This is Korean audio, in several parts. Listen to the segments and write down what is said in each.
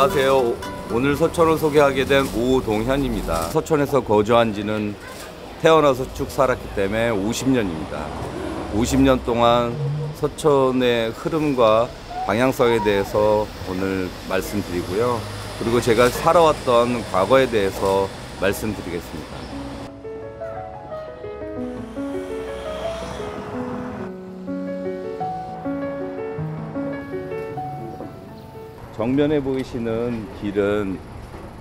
안녕하세요. 오늘 서천을 소개하게 된 오동현입니다. 서천에서 거주한 지는 태어나서 쭉 살았기 때문에 50년입니다. 50년 동안 서천의 흐름과 방향성에 대해서 오늘 말씀드리고요. 그리고 제가 살아왔던 과거에 대해서 말씀드리겠습니다. 정면에 보이시는 길은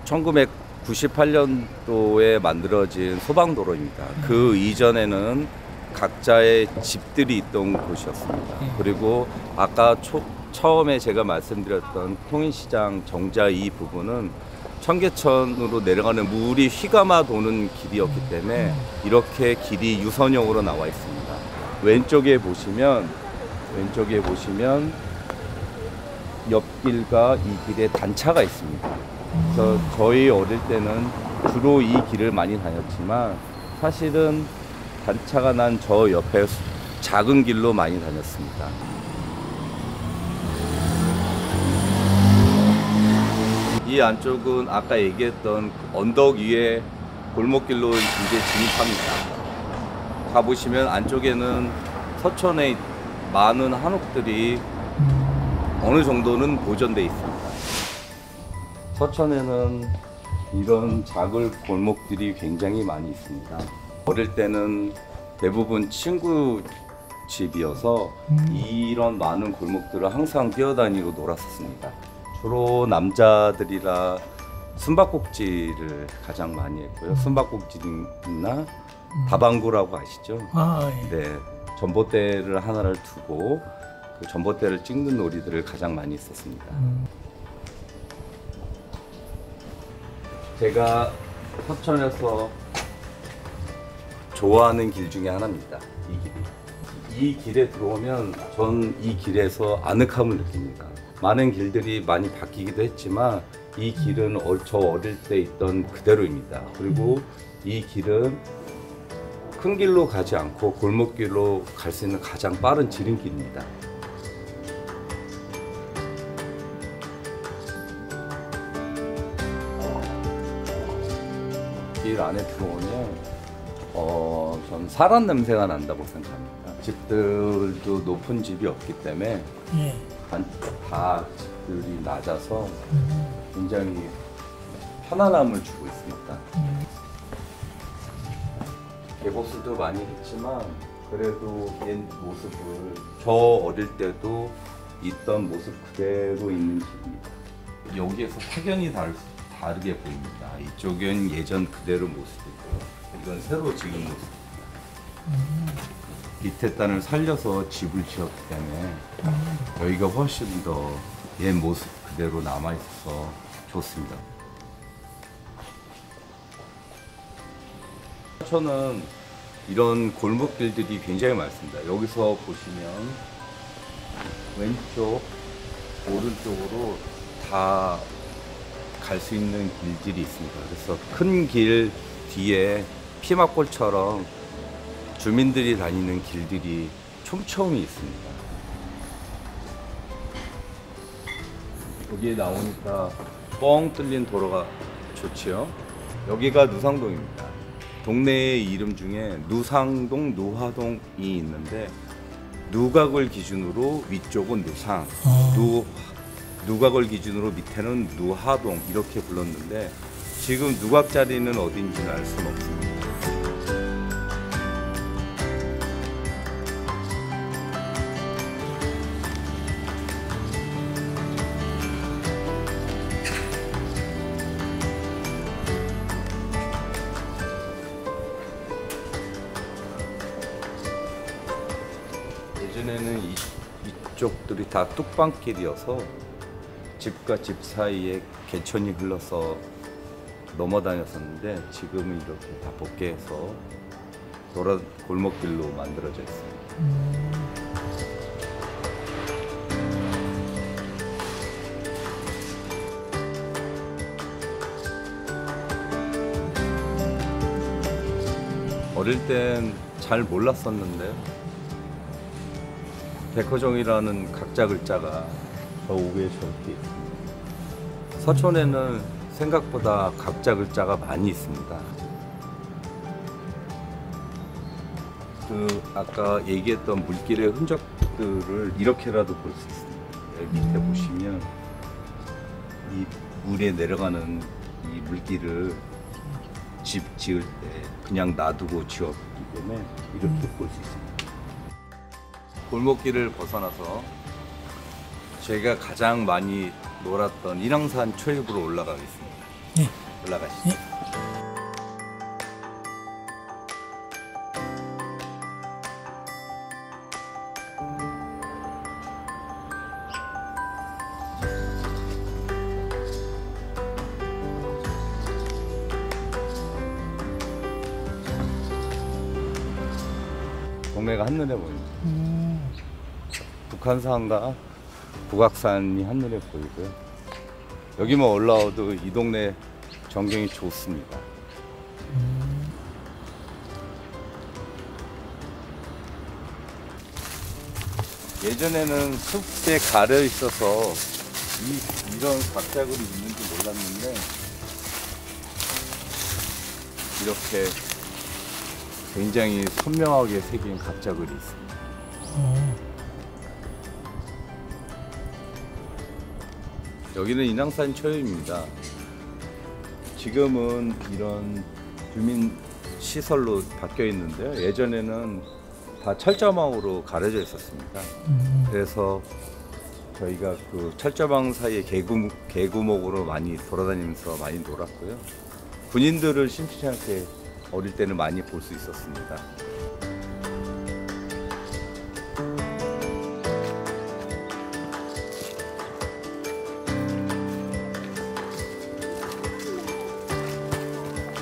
1998년도에 만들어진 소방도로입니다. 그 이전에는 각자의 집들이 있던 곳이었습니다. 그리고 아까 초, 처음에 제가 말씀드렸던 통인시장 정자 이 부분은 청계천으로 내려가는 물이 휘감아 도는 길이었기 때문에 이렇게 길이 유선형으로 나와 있습니다. 왼쪽에 보시면 왼쪽에 보시면 옆길과 이 길에 단차가 있습니다. 그래서 저희 어릴 때는 주로 이 길을 많이 다녔지만 사실은 단차가 난 저 옆에 수- 작은 길로 많이 다녔습니다. 이 안쪽은 아까 얘기했던 언덕 위에 골목길로 이제 진입합니다. 가보시면 안쪽에는 서천에 많은 한옥들이 어느 정도는 보존돼 있습니다. 서천에는 이런 작은 골목들이 굉장히 많이 있습니다. 어릴 때는 대부분 친구 집이어서 이런 많은 골목들을 항상 뛰어다니고 놀았었습니다. 주로 남자들이라 숨바꼭질을 가장 많이 했고요. 숨바꼭질이나 다방구라고 아시죠? 아, 예. 네, 전봇대를 하나를 두고 그 전봇대를 찍는 놀이들을 가장 많이 했었습니다. 음, 제가 서천에서 좋아하는 길 중에 하나입니다. 이 길이. 이 길에 들어오면 전 이 길에서 아늑함을 느낍니다. 많은 길들이 많이 바뀌기도 했지만 이 길은 어- 저 어릴 때 있던 그대로입니다. 그리고 이 길은 큰 길로 가지 않고 골목길로 갈 수 있는 가장 빠른 지름길입니다. 길 안에 들어오면 어, 전 사람 냄새가 난다고 생각합니다. 집들도 높은 집이 없기 때문에 예. 단- 다 집들이 낮아서 음, 굉장히 편안함을 주고 있습니다. 음, 개보수도 많이 했지만 그래도 옛 모습을 저 어릴 때도 있던 모습 그대로 있는 집입니다. 여기에서 확연히 다르, 다르게 보입니다. 이쪽은 예전 그대로 모습이고요. 이건 새로 지은 모습. 밑에 단을 살려서 집을 지었기 때문에 여기가 훨씬 더 옛 모습 그대로 남아 있어서 좋습니다. 서천은 이런 골목길들이 굉장히 많습니다. 여기서 보시면 왼쪽, 오른쪽으로 다 갈 수 있는 길들이 있습니다. 그래서 큰 길 뒤에 피막골처럼 주민들이 다니는 길들이 촘촘히 있습니다. 여기에 나오니까 뻥 뚫린 도로가 좋지요. 여기가 누상동입니다. 동네의 이름 중에 누상동, 누화동이 있는데 누각을 기준으로 위쪽은 누상, 어. 누 누각을 기준으로 밑에는 누하동 이렇게 불렀는데 지금 누각 자리는 어딘지는 알 수는 없습니다. 예전에는 이, 이쪽들이 다 뚝방길이어서 집과 집 사이에 개천이 흘러서 넘어 다녔었는데 지금은 이렇게 다 복개해서 돌아 골목길로 만들어져 있습니다. 어릴 땐 잘 몰랐었는데 백호정이라는 각자 글자가 저 위에 저렇게 있습니다. 서촌에는 생각보다 각자 글자가 많이 있습니다. 그 아까 얘기했던 물길의 흔적들을 이렇게라도 볼 수 있습니다. 밑에 보시면 이 물에 내려가는 이 물길을 집 지을 때 그냥 놔두고 지었기 때문에 이렇게 볼 수 있습니다. 골목길을 벗어나서 제가 가장 많이 놀았던 인왕산 초입으로 올라가겠습니다. 네. 올라가시죠. 동네가 한눈에 보입니다. 음, 북한산과 북악산이 한눈에 보이고요. 여기만 올라와도 이 동네 전경이 좋습니다. 예전에는 숲에 가려 있어서 이, 이런 각자글이 있는지 몰랐는데 이렇게 굉장히 선명하게 새긴 각자글이 있습니다. 어, 여기는 인왕산 초입입니다. 지금은 이런 주민 시설로 바뀌어 있는데요. 예전에는 다 철자망으로 가려져 있었습니다. 음, 그래서 저희가 그 철자망 사이에 개구, 개구목으로 많이 돌아다니면서 많이 놀았고요. 군인들을 심심치 않게 어릴 때는 많이 볼 수 있었습니다.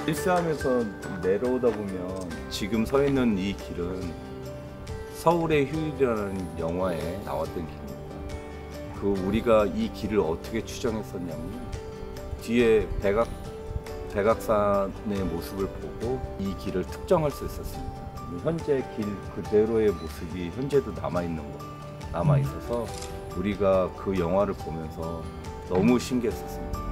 일사하면서 내려오다 보면 지금 서 있는 이 길은 서울의 휴일이라는 영화에 나왔던 길입니다. 그 우리가 이 길을 어떻게 추정했었냐면 뒤에 백악 백악산의 모습을 보고 이 길을 특정할 수 있었습니다. 현재 길 그대로의 모습이 현재도 남아 있는 거 남아 있어서 우리가 그 영화를 보면서 너무 신기했었습니다.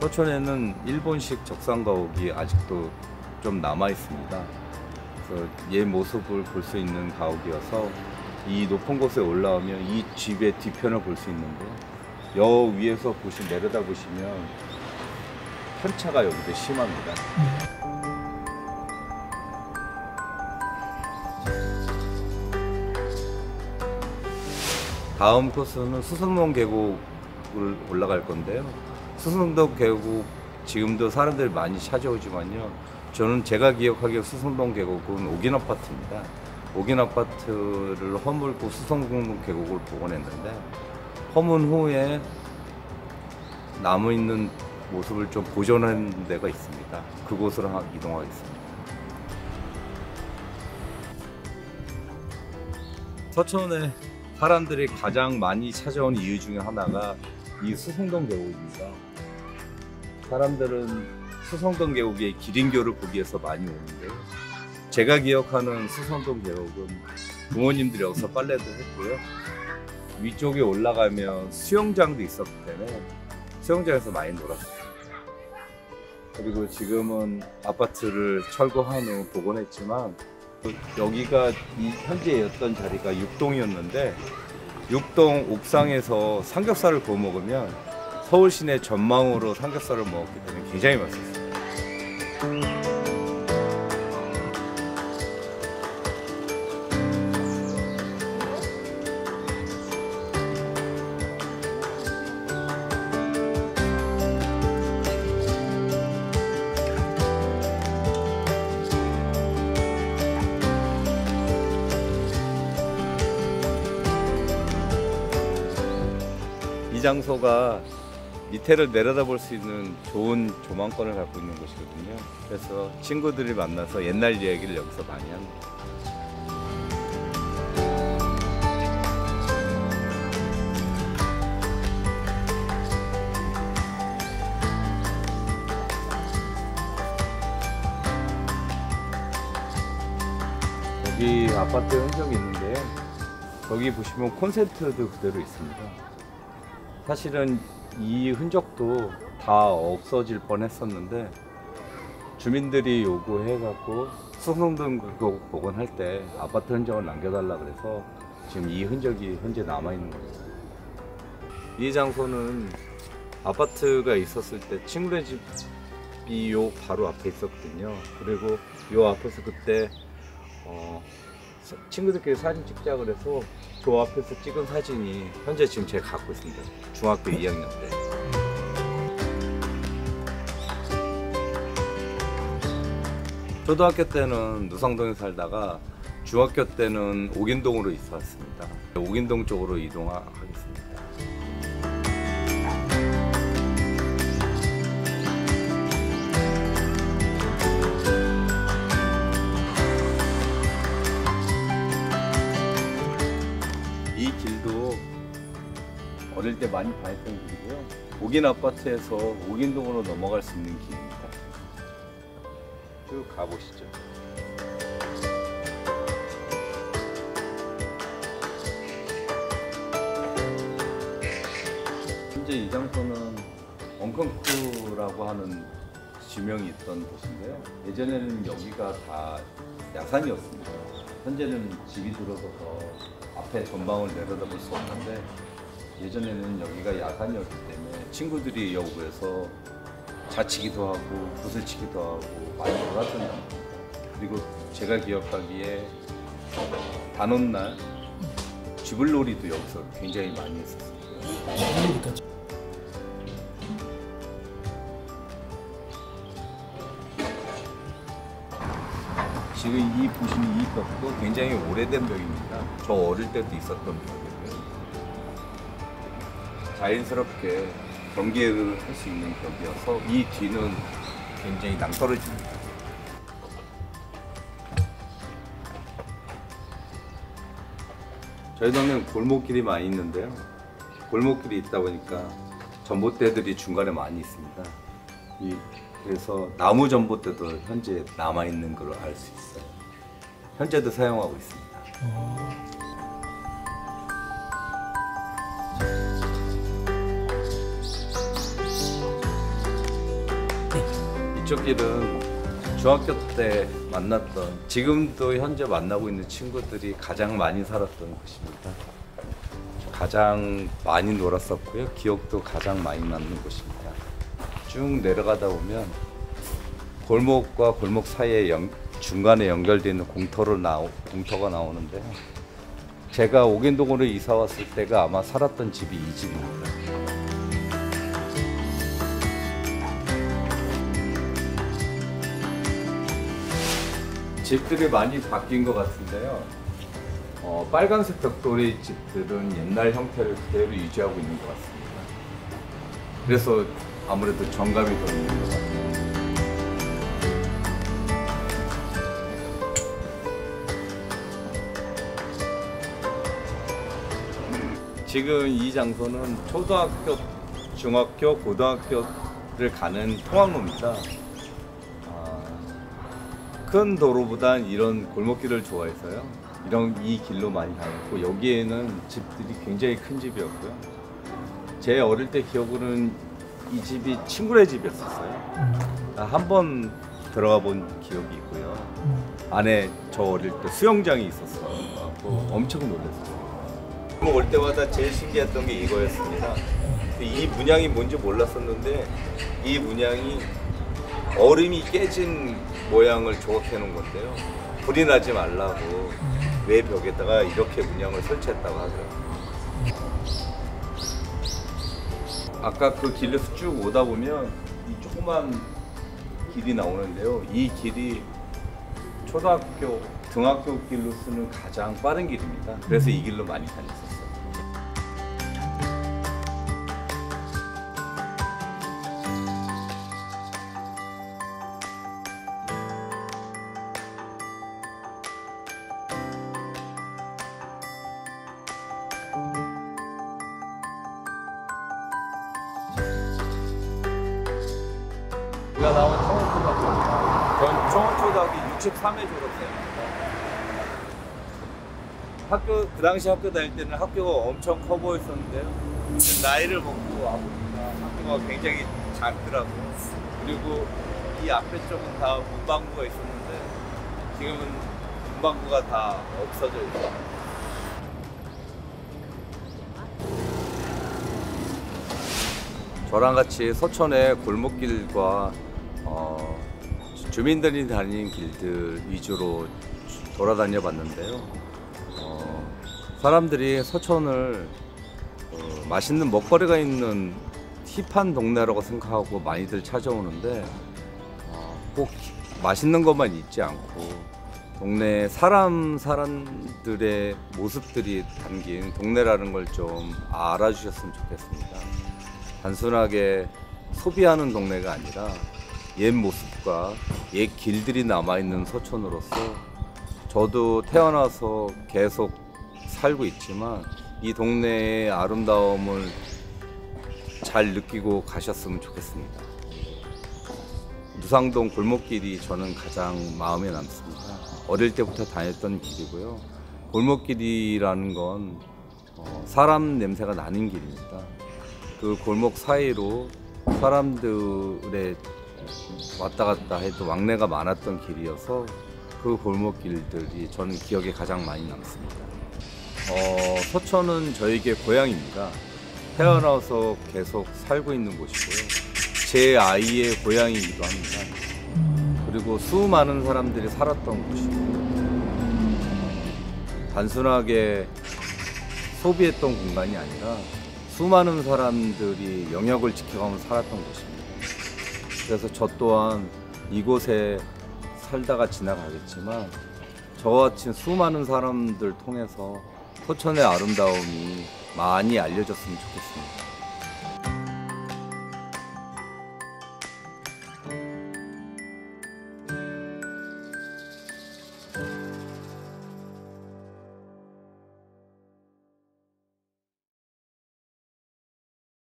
서촌에는 일본식 적상 가옥이 아직도 좀 남아 있습니다. 얘 모습을 볼 수 있는 가옥이어서 이 높은 곳에 올라오면 이 집의 뒤편을 볼 수 있는데 여 위에서 보시 내려다 보시면 편차가 여기도 심합니다. 다음 코스는 수성동 계곡을 올라갈 건데요. 수성동 계곡 지금도 사람들이 많이 찾아오지만요. 저는 제가 기억하기에 수성동 계곡은 옥인 아파트입니다. 옥인 아파트를 허물고 수성동 계곡을 복원했는데 허문 후에 남아 있는 모습을 좀 보존하는 데가 있습니다. 그곳으로 하- 이동하겠습니다. 서천에 사람들이 가장 많이 찾아온 이유 중에 하나가 이 수성동 계곡입니다. 사람들은 수성동 계곡의 기린교를 보기 위해서 많이 오는데요. 제가 기억하는 수성동 계곡은 부모님들이 여기서 빨래도 했고요. 위쪽에 올라가면 수영장도 있었기 때문에 수영장에서 많이 놀았어요. 그리고 지금은 아파트를 철거한 후 복원했지만 여기가 이 현재 였던 자리가 6동이었는데 6동 옥상에서 삼겹살을 구워 먹으면 서울 시내 전망으로 삼겹살을 먹었기 때문에 굉장히 맛있었어요. 장소가 밑에를 내려다볼 수 있는 좋은 조망권을 갖고 있는 곳이거든요. 그래서 친구들이 만나서 옛날 이야기를 여기서 많이 합니다. 여기 아파트 흔적이 있는데요. 여기 보시면 콘센트도 그대로 있습니다. 사실은 이 흔적도 다 없어질 뻔했었는데 주민들이 요구해갖고 수성등급 복원할 때 아파트 흔적을 남겨달라 그래서 지금 이 흔적이 현재 남아 있는 겁니다. 이 장소는 아파트가 있었을 때 친구네 집이 요 바로 앞에 있었거든요. 그리고 요 앞에서 그때 어, 사- 친구들끼리 사진 찍자 그래서 저 앞에서 찍은 사진이 현재 지금 제가 갖고 있습니다. 중학교 2학년 때. 초등학교 때는 누상동에 살다가 중학교 때는 옥인동으로 이사 왔습니다. 옥인동 쪽으로 이동하겠습니다. 어릴 때 많이 다녔던 길이고요. 옥인 아파트에서 옥인동으로 넘어갈 수 있는 길입니다. 쭉 가보시죠. 현재 이 장소는 엉컨쿠라고 하는 지명이 있던 곳인데요. 예전에는 여기가 다 야산이었습니다. 현재는 집이 들어서서 앞에 전방을 내려다볼 수 없는데 예전에는 여기가 야산이었기 때문에 친구들이 여기에서 자치기도 하고 구슬치기도 하고 많이 놀았던 장소입니다. 그리고 제가 기억하기에 단오날 쥐불놀이도 여기서 굉장히 많이 했었어요. 지금 이 보시는 이 벽도 굉장히 오래된 벽입니다. 저 어릴 때도 있었던 벽이고요. 자연스럽게 경계를 할 수 있는 벽이어서 이 뒤는 굉장히 낭떨어집니다. 저희 동네는 골목길이 많이 있는데요. 골목길이 있다 보니까 전봇대들이 중간에 많이 있습니다. 이, 그래서 나무 전봇대도 현재 남아 있는 걸로 알수 있어요. 현재도 사용하고 있습니다. 길은 중학교 때 만났던 지금도 현재 만나고 있는 친구들이 가장 많이 살았던 곳입니다. 가장 많이 놀았었고요. 기억도 가장 많이 남는 곳입니다. 쭉 내려가다 보면 골목과 골목 사이에 연- 중간에 연결되는 공터로 나오 공터가 나오는데요. 제가 옥인동으로 이사 왔을 때가 아마 살았던 집이 이 집입니다. 집들이 많이 바뀐 것 같은데요. 어, 빨간색 벽돌이 집들은 옛날 형태를 그대로 유지하고 있는 것 같습니다. 그래서 아무래도 정감이 더 있는 것 같아요. 지금 이 장소는 초등학교, 중학교, 고등학교를 가는 통학로입니다. 아, 큰 도로보단 이런 골목길을 좋아해서요. 이런 이 길로 많이 다녔고 여기에는 집들이 굉장히 큰 집이었고요. 제 어릴 때 기억으로는 이 집이 친구네 집이었었어요. 한 번 들어가 본 기억이 있고요. 안에 저 어릴 때 수영장이 있었어요. 고 엄청 놀랐어요. 올 때마다 제일 신기했던 게 이거였습니다. 이 문양이 뭔지 몰랐었는데 이 문양이 얼음이 깨진 모양을 조각해 놓은 건데요. 불이 나지 말라고 외 벽에다가 이렇게 문양을 설치했다고 하더라고요. 아까 그 길에서 쭉 오다 보면 이 조그만 길이 나오는데요. 이 길이 초등학교, 등학교 길로 쓰는 가장 빠른 길입니다. 그래서 이 길로 많이 다녔었어요. 93회 졸업생. 학교, 그 당시 학교 다닐 때는 학교가 엄청 커 보였었는데요. 나이를 먹고 와보니까 학교가 굉장히 작더라고요. 그리고 이 앞에 쪽은 다 문방구가 있었는데 지금은 문방구가 다 없어져 있어요. 저랑 같이 서천의 골목길과 어, 주민들이 다니는 길들 위주로 돌아다녀 봤는데요. 어, 사람들이 서천을 어, 맛있는 먹거리가 있는 힙한 동네라고 생각하고 많이들 찾아오는데 어, 꼭 맛있는 것만 있지 않고 동네 사람 사람들의 모습들이 담긴 동네라는 걸 좀 알아주셨으면 좋겠습니다. 단순하게 소비하는 동네가 아니라 옛 모습과 옛 길들이 남아있는 서촌으로서 저도 태어나서 계속 살고 있지만 이 동네의 아름다움을 잘 느끼고 가셨으면 좋겠습니다. 무상동 골목길이 저는 가장 마음에 남습니다. 어릴 때부터 다녔던 길이고요. 골목길이라는 건 어, 사람 냄새가 나는 길입니다. 그 골목 사이로 사람들의 왔다 갔다 해도 왕래가 많았던 길이어서 그 골목길들이 저는 기억에 가장 많이 남습니다. 어, 서천은 저에게 고향입니다. 태어나서 계속 살고 있는 곳이고요. 제 아이의 고향이기도 합니다. 그리고 수많은 사람들이 살았던 곳이고 단순하게 소비했던 공간이 아니라 수많은 사람들이 영역을 지켜가며 살았던 곳입니다. 그래서 저 또한 이곳에 살다가 지나가겠지만 저와 같이 수많은 사람들 통해서 서천의 아름다움이 많이 알려졌으면 좋겠습니다.